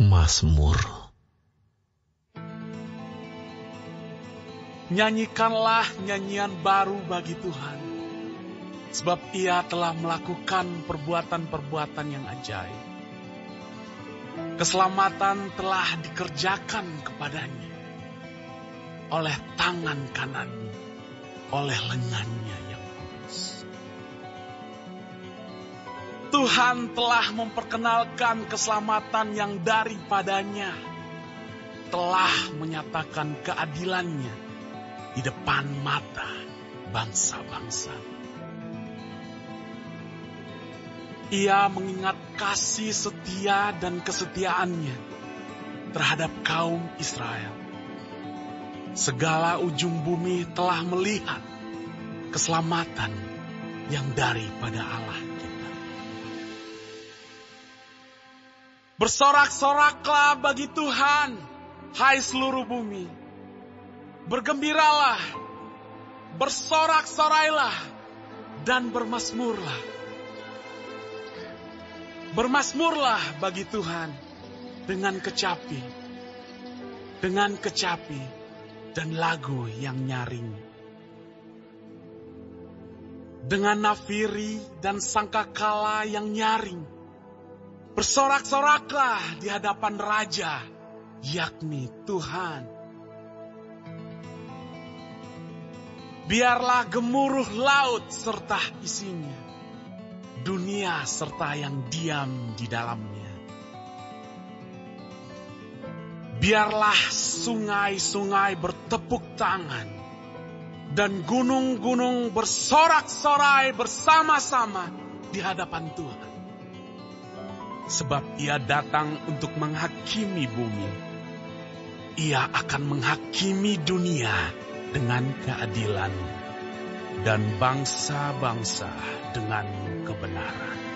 Mazmur Nyanyikanlah nyanyian baru bagi Tuhan, sebab Ia telah melakukan perbuatan-perbuatan yang ajaib. Keselamatan telah dikerjakan kepadanya oleh tangan kanannya, oleh lengannya yang Tuhan telah memperkenalkan keselamatan yang daripadanya, telah menyatakan keadilannya di depan mata bangsa-bangsa. Ia mengingat kasih setia dan kesetiaannya terhadap kaum Israel. Segala ujung bumi telah melihat keselamatan yang daripada Allah kita. Bersorak-soraklah bagi Tuhan, hai seluruh bumi. Bergembiralah, bersorak-sorailah, dan bermasmurlah. Bermasmurlah bagi Tuhan dengan kecapi, dengan kecapi dan lagu yang nyaring. Dengan nafiri dan sangkakala yang nyaring. Bersorak-soraklah di hadapan Raja, yakni Tuhan. Biarlah gemuruh laut serta isinya, dunia serta yang diam di dalamnya. Biarlah sungai-sungai bertepuk tangan, dan gunung-gunung bersorak-sorai bersama-sama di hadapan Tuhan. Sebab ia datang untuk menghakimi bumi. Ia akan menghakimi dunia dengan keadilan dan bangsa-bangsa dengan kebenaran.